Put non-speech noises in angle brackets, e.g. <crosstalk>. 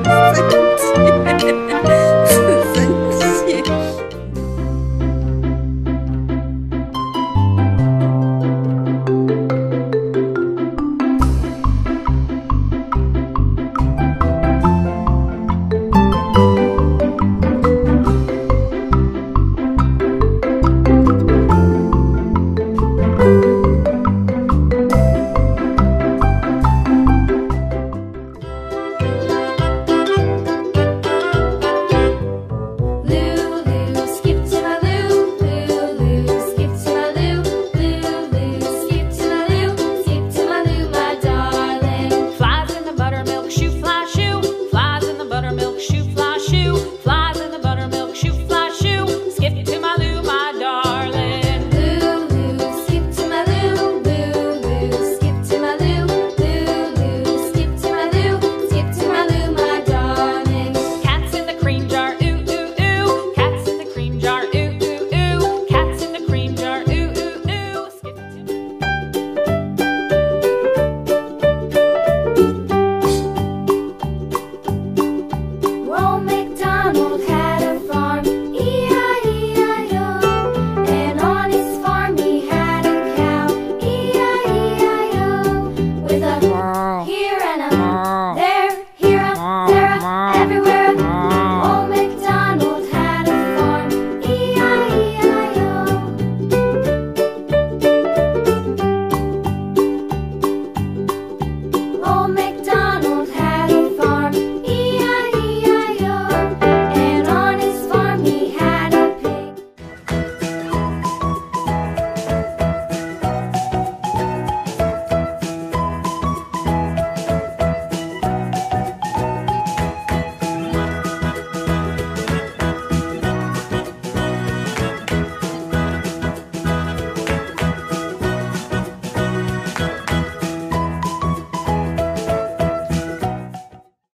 Diamond City. <laughs> mom. Everywhere